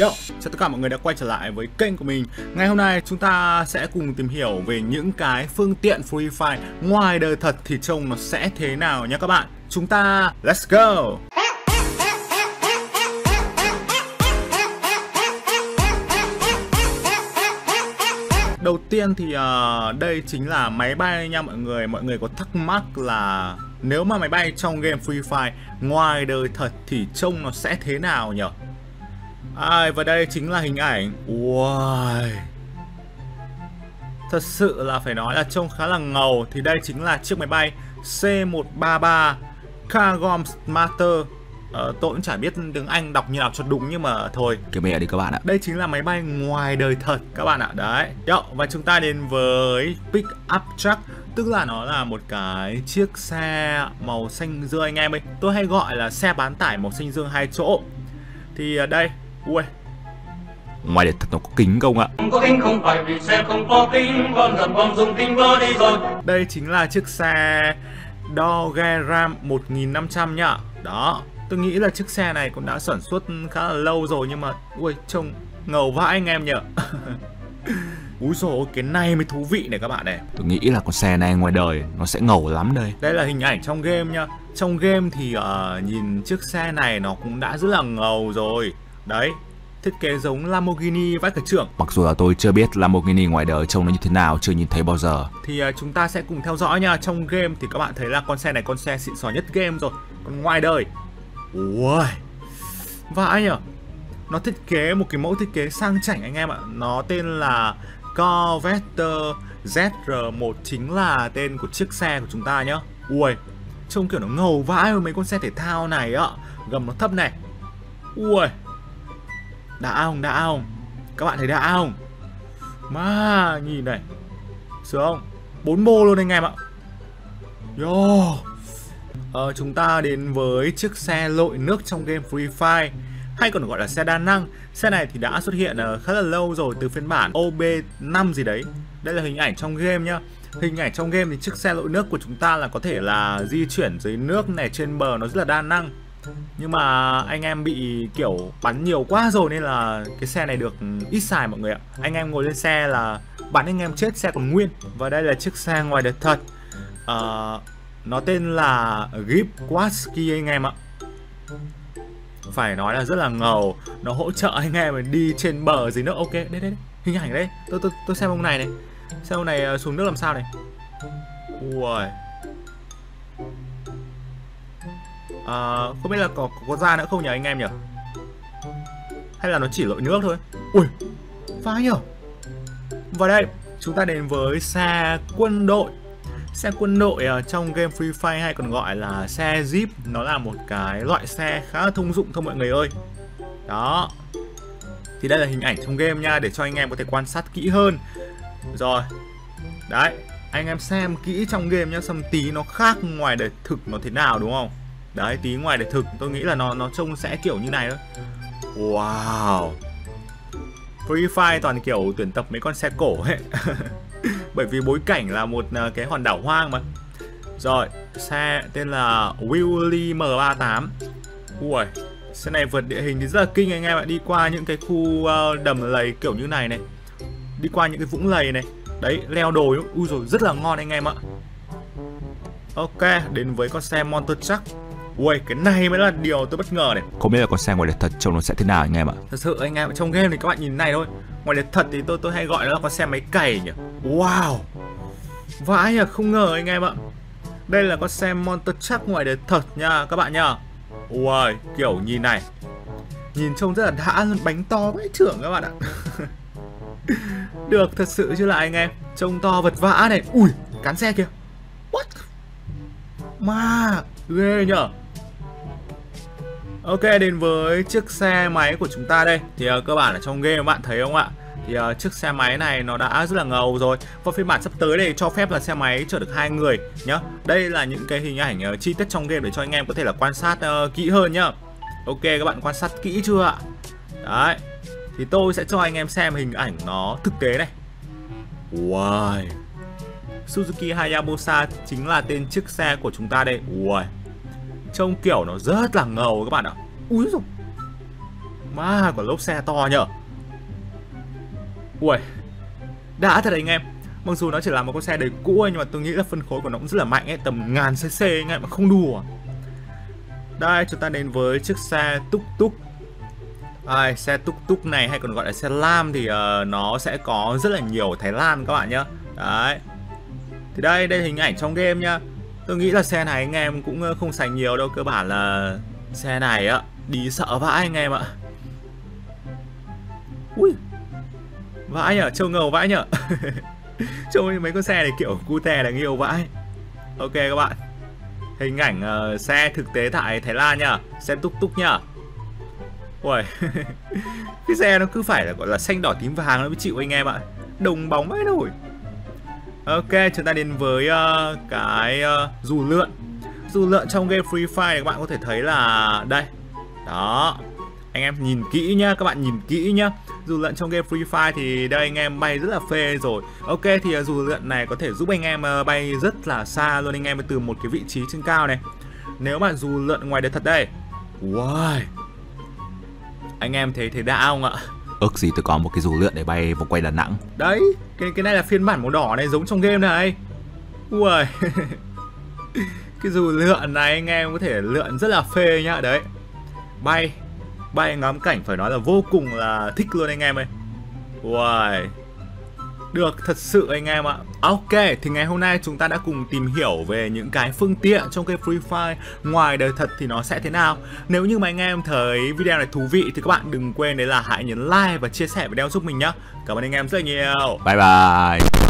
Yo, chào tất cả mọi người đã quay trở lại với kênh của mình Ngày hôm nay chúng ta sẽ cùng tìm hiểu về những cái phương tiện Free Fire Ngoài đời thật thì trông nó sẽ thế nào nhé các bạn Chúng ta, let's go! Đầu tiên thì uh, đây chính là máy bay nha mọi người Mọi người có thắc mắc là nếu mà máy bay trong game Free Fire ngoài đời thật thì trông nó sẽ thế nào nhỉ? À, và đây chính là hình ảnh. Wow Thật sự là phải nói là trông khá là ngầu. Thì đây chính là chiếc máy bay C-133 Kagom Smarter. Ờ, tôi cũng chả biết tiếng Anh đọc như nào cho đúng nhưng mà thôi. Cái mẹ đi các bạn ạ. Đây chính là máy bay ngoài đời thật các bạn ạ. Đấy. Yo, Và chúng ta đến với Pick Up Truck Tức là nó là một cái chiếc xe màu xanh dương anh em ơi. Tôi hay gọi là xe bán tải màu xanh dương hai chỗ. Thì ở đây Ui Ngoài đời thật nó có kính không ạ? Không có kính không phải vì xe không có kính. Bom giật bom dùng kính vỡ đi rồi. Đây chính là chiếc xe Dodge Ram 1500 nhá. Đó Tôi nghĩ là chiếc xe này cũng đã sản xuất khá là lâu rồi Nhưng mà Ui trông ngầu vãi anh em nhở. Úi dồi cái này mới thú vị này các bạn này. Tôi nghĩ là con xe này ngoài đời nó sẽ ngầu lắm đây. Đây là hình ảnh trong game nha Trong game thì uh, nhìn chiếc xe này nó cũng đã rất là ngầu rồi Đấy Thiết kế giống Lamborghini vãi cả trưởng. Mặc dù là tôi chưa biết Lamborghini ngoài đời trông nó như thế nào Chưa nhìn thấy bao giờ. Thì uh, chúng ta sẽ cùng theo dõi nha. Trong game thì các bạn thấy là con xe này con xe xịn sò nhất game rồi. Còn ngoài đời. Ui Vãi nhở Nó thiết kế một cái mẫu thiết kế sang chảnh anh em ạ. Nó tên là Corvette ZR1 chính là tên của chiếc xe của chúng ta nhá. Ui Trông kiểu nó ngầu vãi với mấy con xe thể thao này ạ. Gầm nó thấp này. Ui đã không đã không Các bạn thấy đã không Mà nhìn này Sướng không bốn bô luôn anh em ạ Yo ờ, Chúng ta đến với chiếc xe lội nước trong game Free Fire hay còn gọi là xe đa năng. Xe này thì đã xuất hiện ờ, khá là lâu rồi từ phiên bản OB5 gì đấy. Đây là hình ảnh trong game nhá. Hình ảnh trong game thì chiếc xe lội nước của chúng ta là có thể là di chuyển dưới nước này trên bờ nó rất là đa năng. Nhưng mà anh em bị kiểu bắn nhiều quá rồi nên là cái xe này được ít xài mọi người ạ. Anh em ngồi lên xe là bắn anh em chết xe còn nguyên. Và đây là chiếc xe ngoài đời thật. Uh, nó tên là Gip Quatsky anh em ạ phải nói là rất là ngầu nó hỗ trợ anh em đi trên bờ gì nữa ok đây đây, đây. hình ảnh đấy tôi tôi tôi xem ông này này xem ông này ờ, xuống nước làm sao này ui à, không biết là có, có có ra nữa không nhỉ anh em nhỉ? Hay là nó chỉ lội nước thôi? Ui phá nhở và đây chúng ta đến với xe quân đội. Xe quân đội uh, trong game Free Fire hay còn gọi là xe Jeep Nó là một cái loại xe khá là thông dụng thôi mọi người ơi. Đó. Thì đây là hình ảnh trong game nha Để cho anh em có thể quan sát kỹ hơn. Rồi. Đấy Anh em xem kỹ trong game nhá Xong tí nó khác ngoài đời thực nó thế nào đúng không? Đấy, tí ngoài để thực, tôi nghĩ là nó nó trông sẽ kiểu như này thôi. Wow. Free Fire toàn kiểu tuyển tập mấy con xe cổ ấy. Bởi vì bối cảnh là một à, cái hòn đảo hoang mà. Rồi, xe tên là Willy M38 ui, xe này vượt địa hình thì rất là kinh anh em ạ. Đi qua những cái khu ờ, đầm lầy kiểu như này này. Đi qua những cái vũng lầy này. Đấy, leo đồi ui rồi rất là ngon anh em ạ. Ok, đến với con xe Monster Truck. Ui, cái này mới là điều tôi bất ngờ này. Không biết là con xe ngoài đời thật trông nó sẽ thế nào anh em ạ. Thật sự anh em trong game thì các bạn nhìn này thôi. Ngoài đời thật thì tôi tôi hay gọi nó là con xe máy cày nhỉ. Wow. Vãi à, không ngờ anh em ạ. Đây là con xe Monster Truck ngoài đời thật nha các bạn nha Ui, kiểu nhìn này. Nhìn trông rất là đã luôn, bánh to vãi trưởng các bạn ạ. Được thật sự chứ là anh em Trông to vật vã này. Ui, cán xe kìa. What? Ma, ghê nhở Ok đến với chiếc xe máy của chúng ta đây. Thì uh, cơ bản ở trong game các bạn thấy không ạ? Thì uh, chiếc xe máy này nó đã rất là ngầu rồi. Và phiên bản sắp tới đây cho phép là xe máy chở được hai người nhá. Đây là những cái hình ảnh uh, chi tiết trong game để cho anh em có thể là quan sát uh, kỹ hơn nhá. Ok các bạn quan sát kỹ chưa ạ? Đấy. Thì tôi sẽ cho anh em xem hình ảnh nó thực tế này. Wow Suzuki Hayabusa chính là tên chiếc xe của chúng ta đây. Wow. Trông kiểu nó rất là ngầu các bạn ạ. Úi dồi. Má quả lốp xe to nhở Ui Đã thật đấy anh em. Mặc dù nó chỉ là một con xe đời cũ ấy, nhưng mà tôi nghĩ là phân khối của nó cũng rất là mạnh ấy Tầm ngàn cc anh em mà không đùa. Đây chúng ta đến với chiếc xe túc túc à, Xe túc túc này hay còn gọi là xe lam thì uh, nó sẽ có rất là nhiều Thái Lan các bạn nhé Đấy. Thì đây, đây là hình ảnh trong game nhá Tôi nghĩ là xe này anh em cũng ờ, không sành nhiều đâu Cơ bản là xe này á Đi sợ vãi anh em ạ. Ui Vãi nhở, trông ngầu vãi nhở. Trông mấy con xe này kiểu cute là yêu vãi. Ok các bạn. Hình ảnh uh, xe thực tế tại Thái Lan nhá xem túc túc nhá Ui Cái xe nó cứ phải là gọi là xanh đỏ tím vàng nó mới chịu anh em ạ. Đồng bóng vãi nổi. Ok, chúng ta đến với uh, cái uh, dù lượn. Dù lượn trong game Free Fire các bạn có thể thấy là đây. Đó. Anh em nhìn kỹ nhá, các bạn nhìn kỹ nhá. Dù lượn trong game Free Fire thì đây anh em bay rất là phê rồi. Ok thì uh, dù lượn này có thể giúp anh em uh, bay rất là xa luôn. Anh em từ một cái vị trí trên cao này. Nếu mà dù lượn ngoài đời thật đây. Wow Anh em thấy thấy đã không ạ? Ước gì tôi có một cái dù lượn để bay vòng quay Đà Nẵng Đấy, cái cái này là phiên bản màu đỏ này giống trong game này. Ui. cái dù lượn này anh em có thể lượn rất là phê nhá, đấy. Bay, bay ngắm cảnh phải nói là vô cùng là thích luôn anh em ơi. Ui. Được, thật sự anh em ạ. Ok, thì ngày hôm nay chúng ta đã cùng tìm hiểu về những cái phương tiện trong cái Free Fire Ngoài đời thật thì nó sẽ thế nào. Nếu như mà anh em thấy video này thú vị thì các bạn đừng quên đấy là hãy nhấn like và chia sẻ video giúp mình nhá. Cảm ơn anh em rất là nhiều. Bye bye.